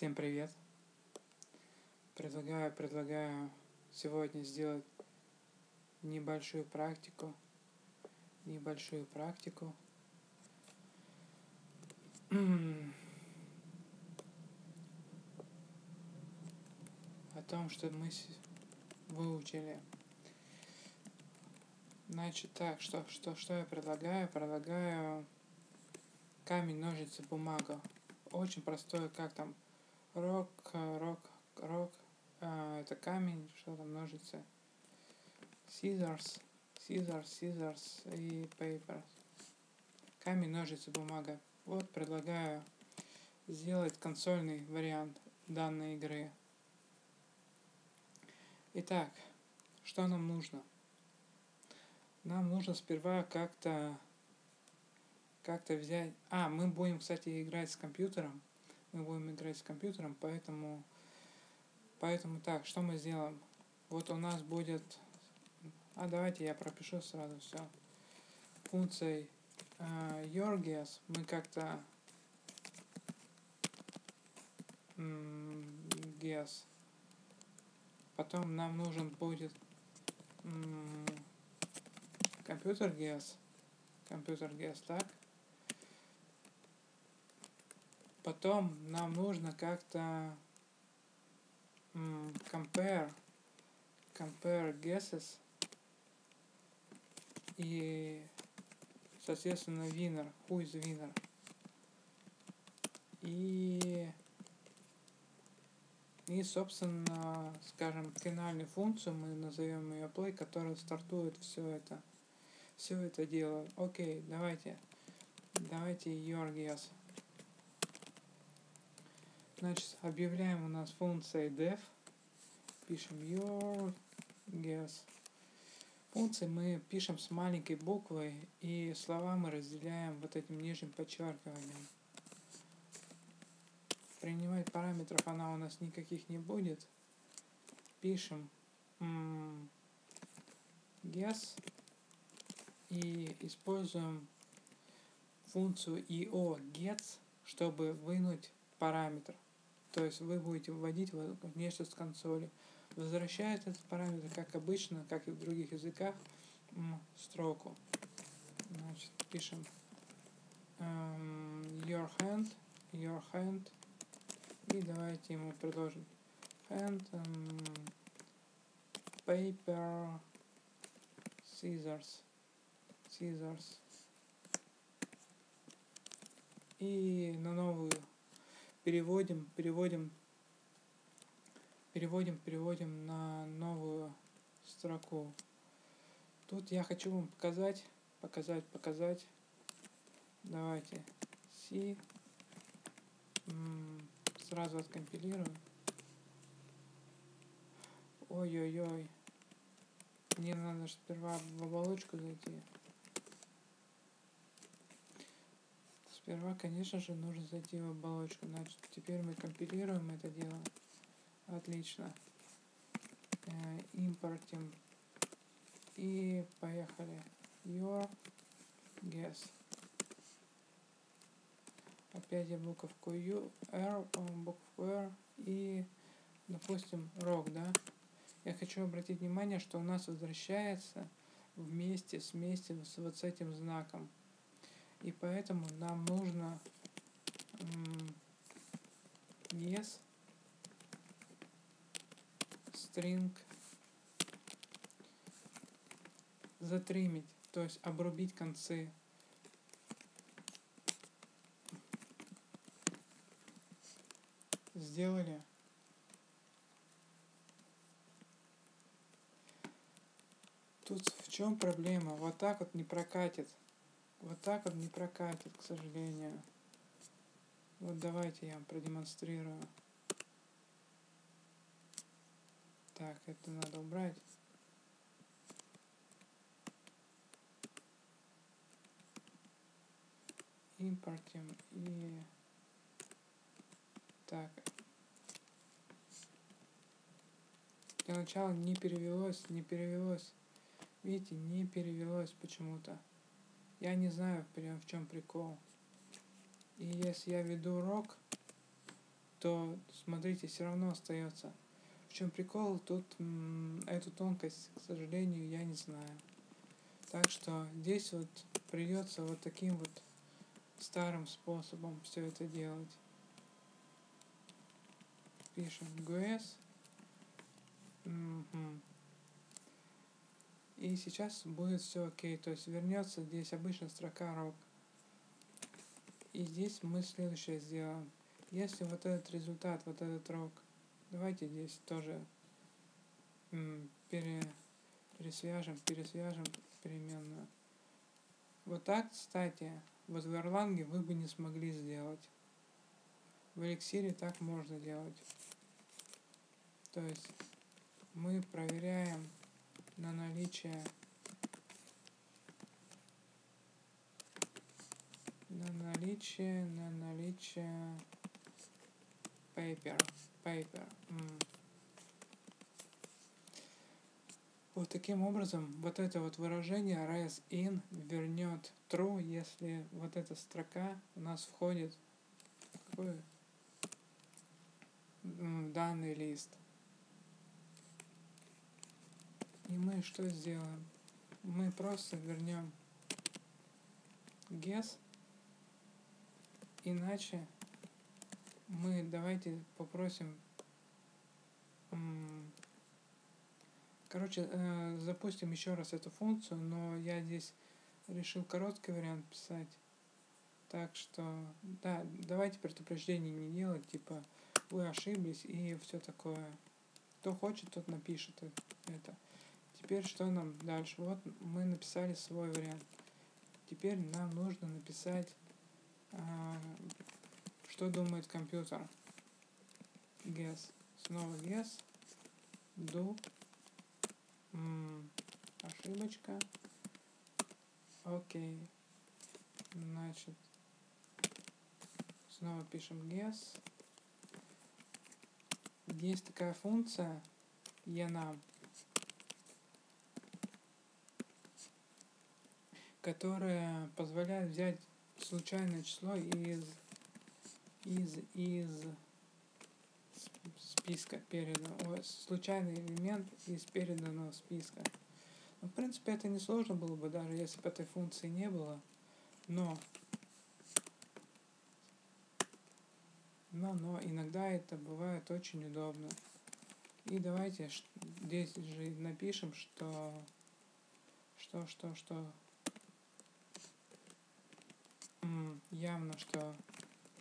Всем привет! Предлагаю, предлагаю сегодня сделать небольшую практику, небольшую практику. О том, что мы выучили. Значит, так, что, что, что я предлагаю? Предлагаю камень, ножницы, бумага. Очень простое, как там рок, рок, рок, а, это камень, что там, ножницы, scissors, scissors, scissors и paper. Камень, ножницы, бумага. Вот предлагаю сделать консольный вариант данной игры. Итак, что нам нужно? Нам нужно сперва как-то как-то взять... А, мы будем, кстати, играть с компьютером мы будем играть с компьютером, поэтому, поэтому так, что мы сделаем? Вот у нас будет, а давайте я пропишу сразу все. Функцией э, YourGuess мы как-то guess. Потом нам нужен будет компьютер guess. Компьютер guess, так? Потом нам нужно как-то compare, compare guesses и, соответственно, winner, who is winner. И, и, собственно, скажем, финальную функцию мы назовем ее play, которая стартует все это, все это дело. Окей, давайте, давайте your guess. Значит, объявляем у нас функция def. Пишем your guess. Функции мы пишем с маленькой буквой, и слова мы разделяем вот этим нижним подчеркиванием. Принимать параметров она у нас никаких не будет. Пишем guess и используем функцию io gets, чтобы вынуть параметр. То есть вы будете вводить с консоли. Возвращает этот параметр, как обычно, как и в других языках, строку. Значит, пишем um, your hand, your hand, и давайте ему предложим hand, um, paper, scissors, scissors. И на новую переводим, переводим, переводим, переводим на новую строку. Тут я хочу вам показать, показать, показать. Давайте C. Сразу откомпилируем. Ой-ой-ой. Мне надо сперва в оболочку зайти. Сперва, конечно же, нужно зайти в оболочку. Значит, теперь мы компилируем это дело. Отлично. Э, импортим. И поехали. Your guess. Опять я буковку U, R, буковку R и, допустим, rock, да? Я хочу обратить внимание, что у нас возвращается вместе с вместе с вот с этим знаком. И поэтому нам нужно yes string затримить, то есть обрубить концы. Сделали. Тут в чем проблема? Вот так вот не прокатит. Вот так вот не прокатит, к сожалению. Вот давайте я вам продемонстрирую. Так, это надо убрать. Импортим и... Так. Для начала не перевелось, не перевелось. Видите, не перевелось почему-то. Я не знаю, прям в чем прикол. И если я веду рок, то, смотрите, все равно остается. В чем прикол, тут м, эту тонкость, к сожалению, я не знаю. Так что здесь вот придется вот таким вот старым способом все это делать. Пишем GS. И сейчас будет все окей. То есть вернется здесь обычная строка рок. И здесь мы следующее сделаем. Если вот этот результат, вот этот рок, давайте здесь тоже пере, пересвяжем, пересвяжем переменную. Вот так, кстати, вот в Erlang вы бы не смогли сделать. В эликсире так можно делать. То есть мы проверяем на наличие на наличие на наличие paper paper mm. вот таким образом вот это вот выражение res in вернет true если вот эта строка у нас входит в какой данный лист и мы что сделаем? Мы просто вернем guess. Иначе мы давайте попросим Короче, э, запустим еще раз эту функцию, но я здесь решил короткий вариант писать. Так что, да, давайте предупреждений не делать, типа, вы ошиблись и все такое. Кто хочет, тот напишет это. Теперь что нам дальше? Вот мы написали свой вариант. Теперь нам нужно написать, а, что думает компьютер. Guess. Снова guess. Do. М ошибочка. Окей. Значит, снова пишем guess. Есть такая функция enum которая позволяет взять случайное число из из из списка переданного случайный элемент из переданного списка. Ну, в принципе, это не сложно было бы, даже если бы этой функции не было. Но но, но иногда это бывает очень удобно. И давайте здесь же напишем, что что, что, что явно, что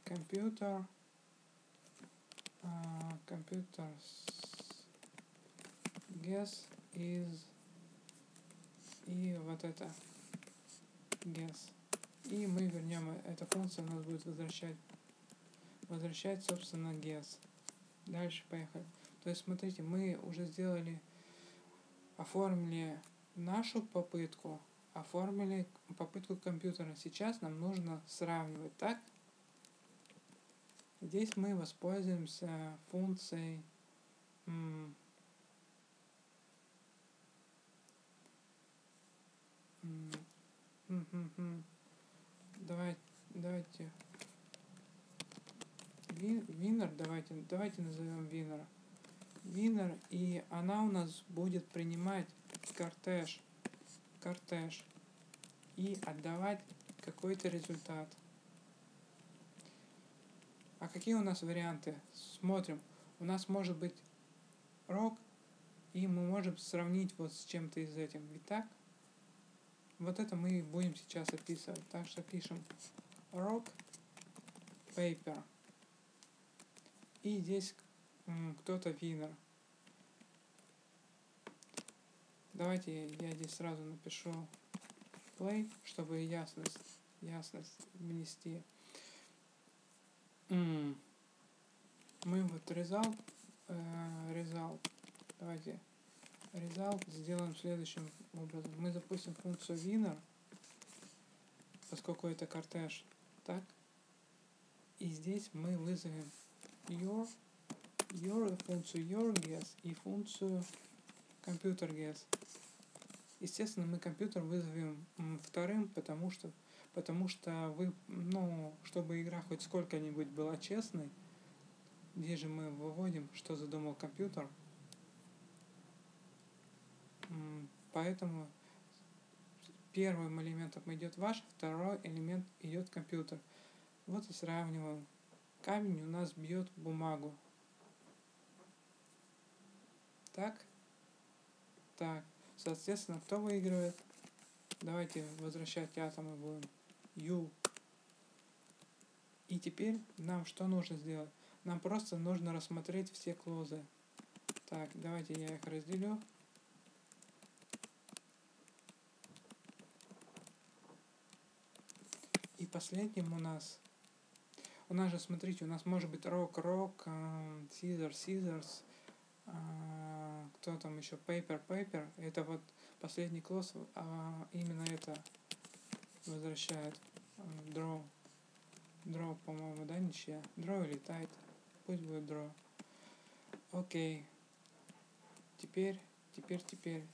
компьютер, uh, компьютер guess is и вот это guess. И мы вернем, эта функция у нас будет возвращать, возвращать, собственно, guess. Дальше поехали. То есть, смотрите, мы уже сделали, оформили нашу попытку оформили попытку компьютера. Сейчас нам нужно сравнивать, так? Здесь мы воспользуемся функцией Давайте, давайте. Винер, давайте, давайте назовем винер. Винер, и она у нас будет принимать кортеж кортеж и отдавать какой-то результат. А какие у нас варианты? Смотрим. У нас может быть рок, и мы можем сравнить вот с чем-то из этим. Ведь так? Вот это мы будем сейчас описывать. Так что пишем rock paper. И здесь кто-то winner. Давайте я здесь сразу напишу play, чтобы ясность, ясность внести. Mm. Мы вот result, э, result, давайте result сделаем следующим образом. Мы запустим функцию winner, поскольку это кортеж, так? И здесь мы вызовем your, your функцию your guess и функцию компьютер guess. Естественно, мы компьютер вызовем вторым, потому что, потому что вы, ну, чтобы игра хоть сколько-нибудь была честной, Здесь же мы выводим, что задумал компьютер. Поэтому первым элементом идет ваш, второй элемент идет компьютер. Вот и сравниваем. Камень у нас бьет бумагу. Так? Так. Соответственно, кто выигрывает? Давайте возвращать атомы будем. U. И теперь нам что нужно сделать? Нам просто нужно рассмотреть все клозы. Так, давайте я их разделю. И последним у нас... У нас же, смотрите, у нас может быть рок-рок, Caesar, Caesars, кто там еще, Paper, Paper. Это вот последний класс, а именно это возвращает Draw. Draw, по-моему, да, ничья? Draw или Tight? Пусть будет Draw. Окей. Теперь, теперь, теперь.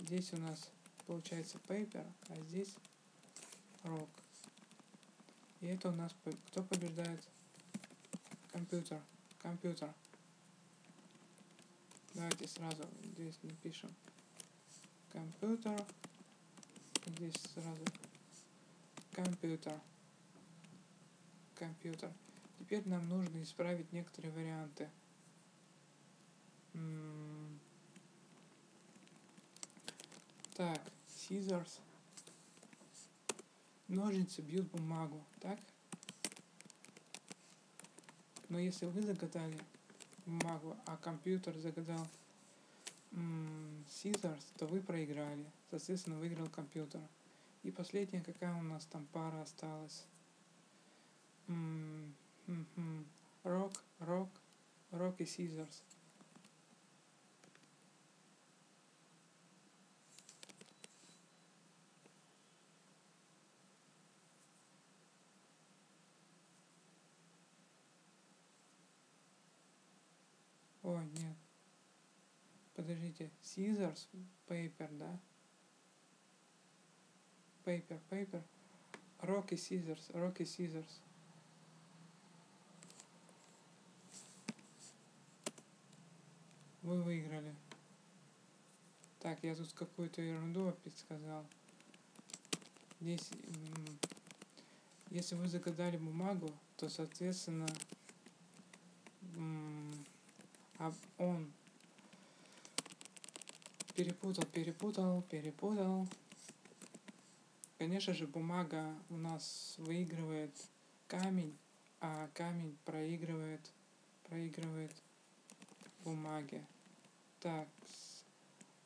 Здесь у нас получается Paper, а здесь Rock. И это у нас кто побеждает? Компьютер. Компьютер. Давайте сразу здесь напишем компьютер. Здесь сразу компьютер. Компьютер. Теперь нам нужно исправить некоторые варианты. Так, scissors. Ножницы бьют бумагу, так? Но если вы загадали бумагу, а компьютер загадал Scissors, то вы проиграли. Соответственно, выиграл компьютер. И последняя, какая у нас там пара осталась? Рок, рок, рок и Scissors. Подождите. Scissors, paper, да? Paper, paper. Rock и Scissors, Rock и Scissors. Вы выиграли. Так, я тут какую-то ерунду опять сказал. Здесь, если вы загадали бумагу, то, соответственно, а он перепутал, перепутал, перепутал. Конечно же, бумага у нас выигрывает камень, а камень проигрывает, проигрывает бумаге. Так,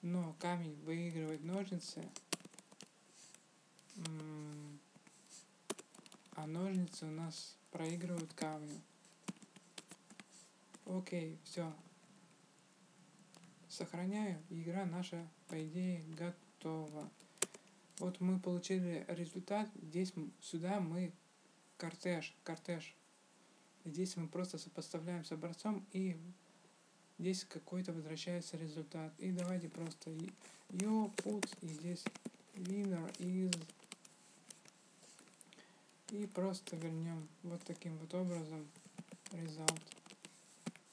но камень выигрывает ножницы, а ножницы у нас проигрывают камню. Окей, все. Сохраняю. Игра наша, по идее, готова. Вот мы получили результат. Здесь, сюда мы кортеж, кортеж. Здесь мы просто сопоставляем с образцом и здесь какой-то возвращается результат. И давайте просто you put и здесь winner is и просто вернем вот таким вот образом result.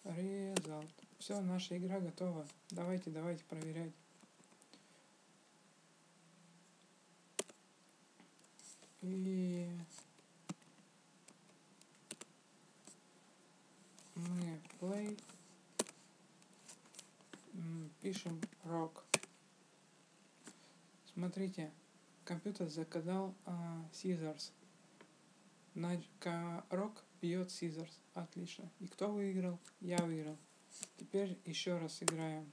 Result. Все, наша игра готова. Давайте, давайте проверять. И мы play пишем rock. Смотрите, компьютер заказал scissors. На rock бьет scissors. Отлично. И кто выиграл? Я выиграл. Теперь еще раз играем.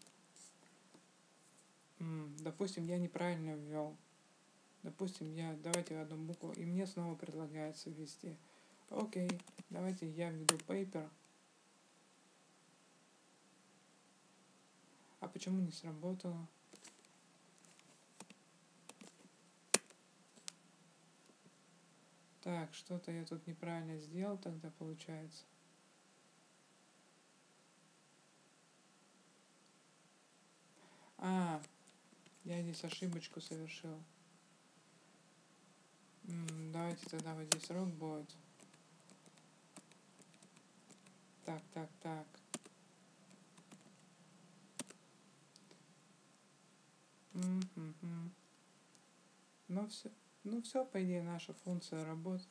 Допустим, я неправильно ввел. Допустим, я давайте одну букву, и мне снова предлагается ввести. Окей, давайте я введу paper. А почему не сработало? Так, что-то я тут неправильно сделал тогда получается. А, я здесь ошибочку совершил. М давайте тогда вот здесь рок будет. так, так, так. М-м-м. Ну все, ну все, по идее, наша функция работает.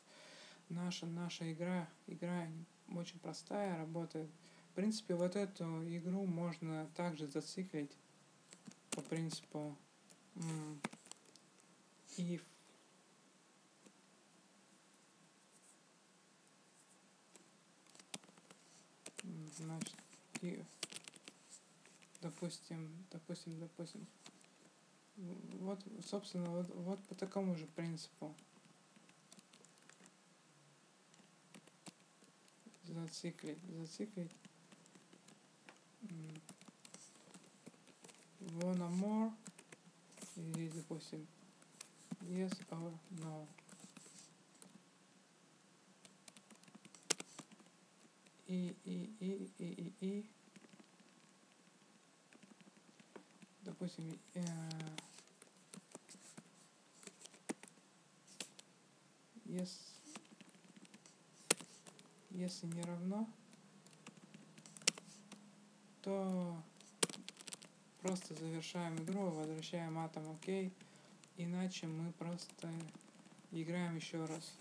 Наша, наша игра, игра очень простая, работает. В принципе, вот эту игру можно также зациклить по принципу if. Значит и допустим допустим допустим. Вот собственно вот, вот по такому же принципу. Зациклить зациклить wanna more и допустим yes or no. И и и и и и. Допустим э, если если не равно то просто завершаем игру возвращаем атом окей иначе мы просто играем еще раз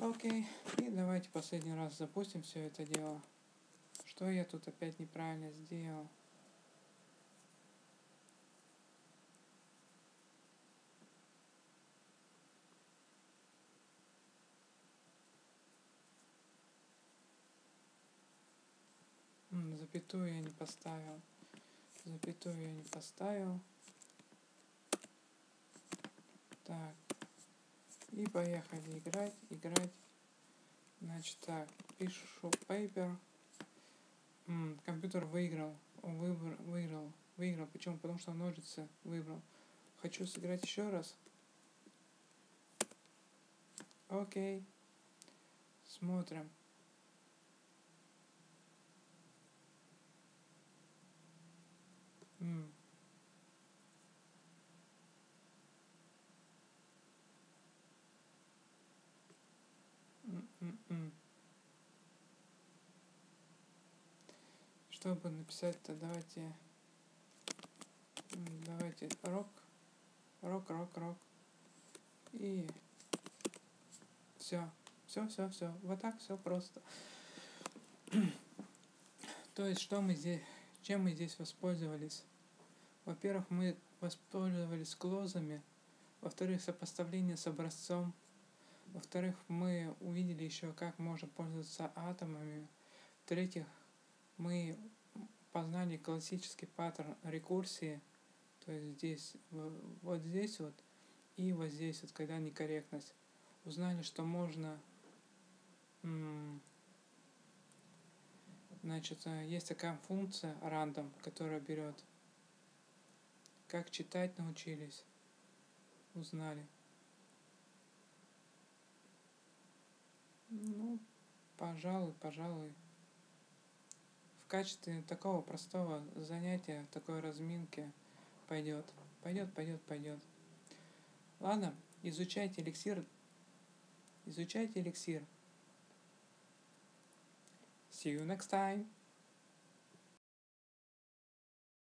Окей, и давайте последний раз запустим все это дело. Что я тут опять неправильно сделал? Запятую я не поставил. Запятую я не поставил. Так. И поехали играть, играть. Значит так, пишу paper. М, компьютер выиграл. Он выбор, выиграл. Выиграл. Почему? Потому что ножницы выбрал. Хочу сыграть еще раз. Окей. Смотрим. М. Чтобы написать-то, давайте, давайте рок, рок, рок, рок. И все, все, все, все. Вот так все просто. То есть, что мы здесь, чем мы здесь воспользовались? Во-первых, мы воспользовались клозами. Во-вторых, сопоставление с образцом. Во-вторых, мы увидели еще, как можно пользоваться атомами. В-третьих, мы познали классический паттерн рекурсии, то есть здесь, вот здесь вот и вот здесь вот, когда некорректность. Узнали, что можно, значит, э, есть такая функция random, которая берет, как читать научились, узнали. Ну, пожалуй, пожалуй. В качестве такого простого занятия, такой разминки пойдет. Пойдет, пойдет, пойдет. Ладно, изучайте эликсир. Изучайте эликсир. See you next time.